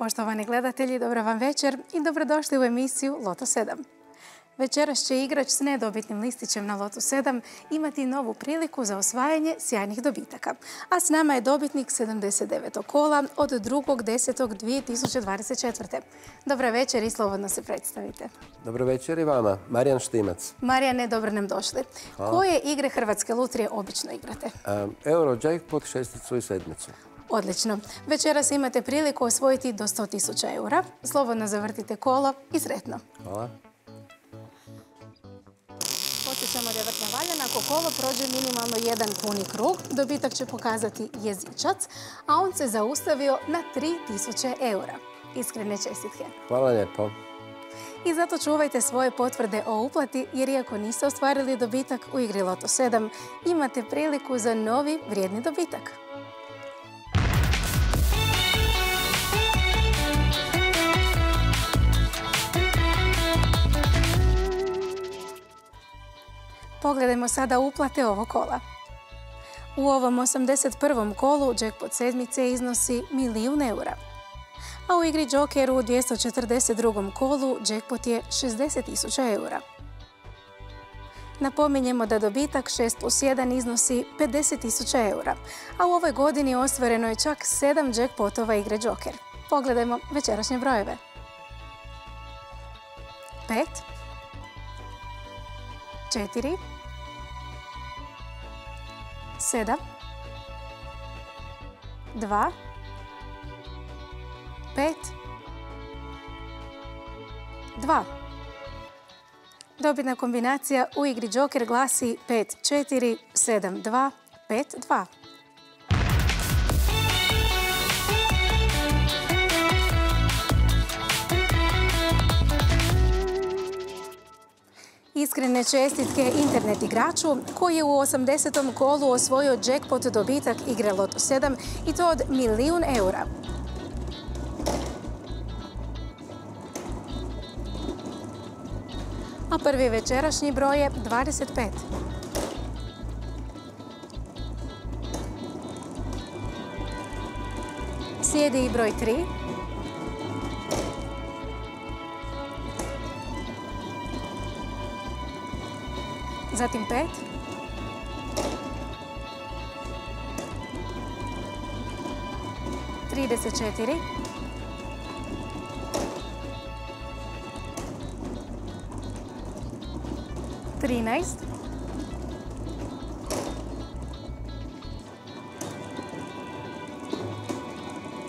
Poštovani gledatelji, dobro vam večer i dobrodošli u emisiju Loto 7. Večeras će igrač s nedobitnim listićem na Lotu 7 imati novu priliku za osvajanje sjajnih dobitaka. A s nama je dobitnik 79. kola od 2.10.2024. Dobro večer i slobodno se predstavite. Dobro večer i vama. Marijan Štimac. Marijane, dobro nam došli. Koje igre Hrvatske lutrije obično igrate? Euro, jackpot, šesticu i sedmicu. Odlično. Večeras imate priliku osvojiti do 100.000 eura. Slobodno zavrtite kolo i sretno. Hvala. Podsjećamo da je vrtna valjana. Ako kolo prođe minimalno jedan puni krug, dobitak će pokazati jezičac, a on se zaustavio na 3000 eura. Iskrene čestitke. Hvala lijepo. I zato čuvajte svoje potvrde o uplati, jer iako niste ostvarili dobitak u igri Loto 7, imate priliku za novi vrijedni dobitak. Pogledajmo sada uplate ovog kola. U ovom 81. kolu jackpot sedmice iznosi milijun eura. A u igri Joker u 242. kolu jackpot je 60.000 eura. Napominjemo da dobitak 6 plus 1 iznosi 50.000 eura, a u ovoj godini ostvareno je čak 7 jackpotova igre Joker. Pogledajmo večerašnje brojeve. 5 4 7 2 5 2 Dobitna kombinacija u igri Joker glasi 5 4 7 2 5 2 Iskrene čestitke internet igraču koji je u 80. kolu osvojio jackpot dobitak igre Loto 7 i to od milijun eura. A prvi večerašnji broj je 25. Slijedi i broj 3. zatim 5. Trideset četiri. Trinaest.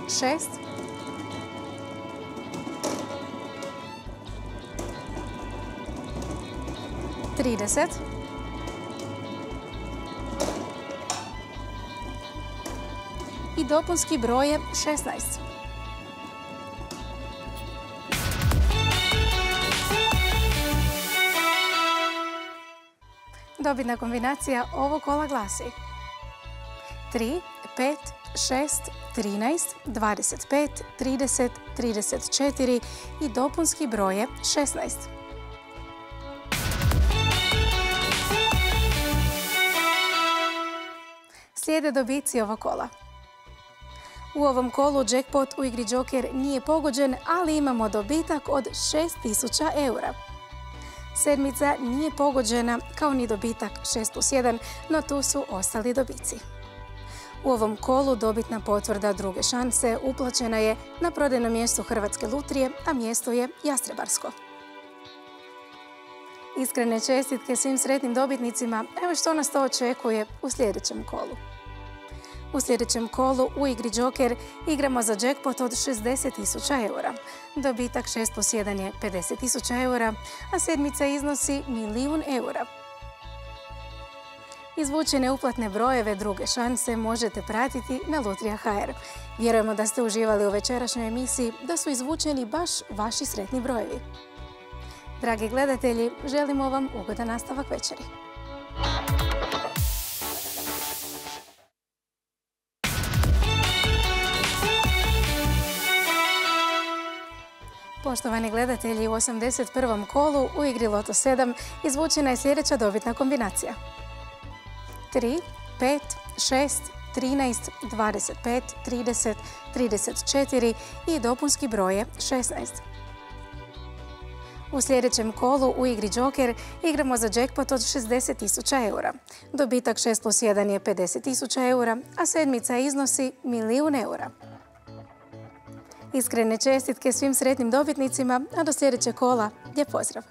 Šest. Trideset. Dopunski broj je 16. Dobitna kombinacija ovog kola glasi 3, 5, 6, 13, 25, 30, 34 i dopunski broj je 16. Slijede dobici ovog kola. U ovom kolu jackpot u igri Joker nije pogođen, ali imamo dobitak od 6000 eura. Sedmica nije pogođena kao ni dobitak 6 plus 1, no tu su ostali dobici. U ovom kolu dobitna potvrda druge šanse uplaćena je na prodajnom mjestu Hrvatske lutrije, a mjesto je Jastrebarsko. Iskrene čestitke svim sretnim dobitnicima, evo što nas to očekuje u sljedećem kolu. U sljedećem kolu u igri Joker igramo za jackpot od 60.000 eura. Dobitak 6 plus 1 je 50.000 eura, a sedmica iznosi milijun eura. Izvučene uplatne brojeve druge šanse možete pratiti na Lutrija HR. Vjerujemo da ste uživali u večerašnjoj emisiji, da su izvučeni baš vaši sretni brojevi. Dragi gledatelji, želimo vam ugodan nastavak večeri. Poštovani gledatelji, u 81. kolu u igri Loto 7 izvučena je sljedeća dobitna kombinacija. 3, 5, 6, 13, 25, 30, 34 i dopunski broje 16. U sljedećem kolu u igri Joker igramo za jackpot od 60.000 eura. Dobitak 6 plus 1 je 50.000 eura, a sedmica iznosi milijun eura. Iskrene čestitke svim sretnim dobitnicima, a do sljedećeg kola lijep pozdrav!